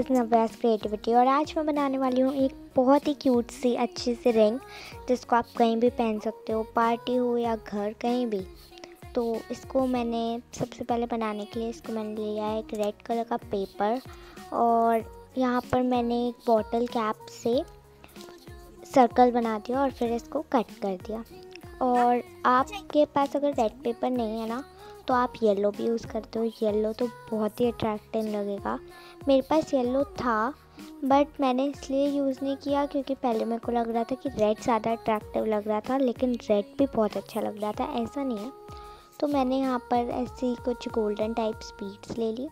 नव्यास creativity और आज मैं बनाने वाली हूँ एक बहुत ही क्यूट सी, अच्छी सी रिंग जिसको आप कहीं भी पहन सकते हो पार्टी हो या घर, कहीं भी। तो इसको मैंने सबसे पहले बनाने के लिए, इसको मैंने लिया है एक रेड कलर का पेपर और यहाँ पर मैंने एक बॉटल कैप से सर्कल बना दिया और फिर इसको कट कर दिया। और आपके पास अगर रेड पेपर नहीं है ना तो आप येलो भी यूज़ करते हो। येलो तो बहुत ही अट्रैक्टिव लगेगा। मेरे पास येलो था बट मैंने इसलिए यूज़ नहीं किया क्योंकि पहले मेरे को लग रहा था कि रेड ज़्यादा अट्रैक्टिव लग रहा था, लेकिन रेड भी बहुत अच्छा लग रहा था, ऐसा नहीं है। तो मैंने यहाँ पर ऐसी कुछ गोल्डन टाइप स्पीड्स ले ली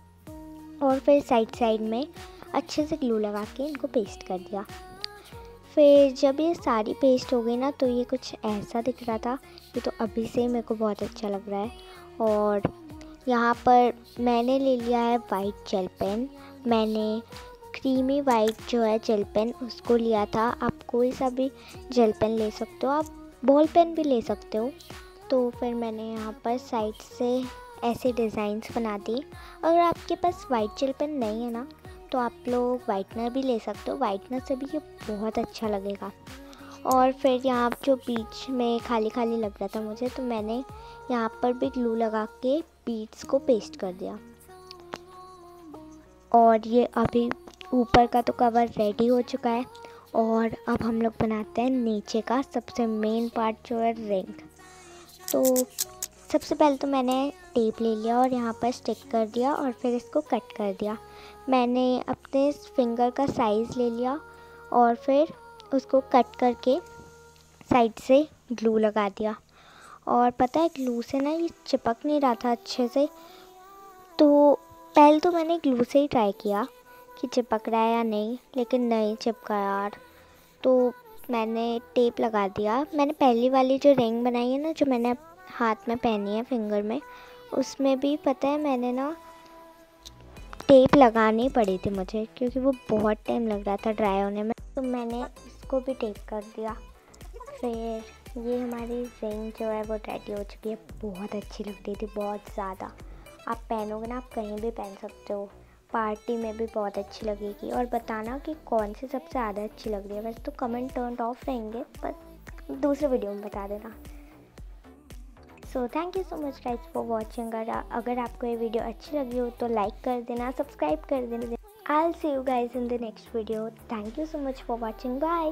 और फिर साइड साइड में अच्छे से ग्लू लगा के इनको पेस्ट कर दिया। फिर जब ये सारी पेस्ट हो गई ना तो ये कुछ ऐसा दिख रहा था, ये तो अभी से मेरे को बहुत अच्छा लग रहा है। और यहाँ पर मैंने ले लिया है वाइट जेल पेन मैंने क्रीमी वाइट जो है जेल पेन उसको लिया था. आप कोई सा भी जेल पेन ले सकते हो. आप बॉल पेन भी ले सकते हो. तो फिर मैंने यहाँ पर साइड से ऐसे डिज़ाइंस बना दी. अगर आपके पास वाइट जेल पेन नहीं है ना तो आप लोग वाइटनर भी ले सकते हो. वाइटनर से भी ये बहुत अच्छा लगेगा. और फिर यहाँ जो बीच में खाली खाली लग रहा था मुझे तो मैंने यहाँ पर भी ग्लू लगा के बीट्स को पेस्ट कर दिया। और ये अभी ऊपर का तो कवर रेडी हो चुका है और अब हम लोग बनाते हैं नीचे का सबसे मेन पार्ट जो है रिंग तो सबसे पहले तो मैंने टेप ले लिया और यहाँ पर स्टिक कर दिया और फिर इसको कट कर दिया। मैंने अपने फिंगर का साइज़ ले लिया और फिर उसको कट करके साइड से ग्लू लगा दिया। और पता है, ग्लू से ना ये चिपक नहीं रहा था अच्छे से। तो पहले तो मैंने ग्लू से ही ट्राई किया कि चिपक रहा है या नहीं, लेकिन नहीं चिपका यार। तो मैंने टेप लगा दिया। मैंने पहली वाली जो रिंग बनाई है ना, जो मैंने हाथ में पहनी है फिंगर में, उसमें भी पता है मैंने ना टेप लगानी पड़ी थी मुझे, क्योंकि वो बहुत टाइम लग रहा था ड्राई होने में। तो मैंने इसको भी टेप कर दिया। फिर ये हमारी रिंग जो है वो रेडी हो चुकी है। बहुत अच्छी लग रही थी, बहुत ज़्यादा। आप पहनोगे ना, आप कहीं भी पहन सकते हो। पार्टी में भी बहुत अच्छी लगेगी। और बताना कि कौन सी सबसे ज़्यादा अच्छी लग रही है। वैसे तो कमेंट टर्न ऑफ़ रहेंगे पर दूसरे वीडियो में बता देना। So thank you so much guys for watching अगर आपको ये वीडियो अच्छी लगी हो तो लाइक कर देना सब्सक्राइब कर देना। I see you guys in the next video thank you so much for watching bye